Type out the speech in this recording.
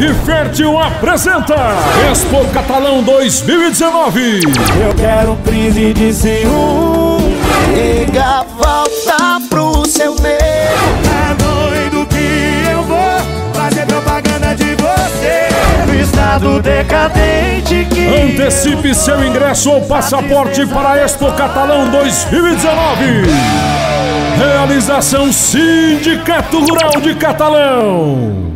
e Fértil apresenta Expo Catalão 2019. Eu quero um brinde de ciúme. liga, volta pro seu meio. Tá doido que eu vou fazer propaganda de você. No estado decadente que. Antecipe seu ingresso ou tá passaporte para Expo Catalão 2019. Realização Sindicato Rural de Catalão.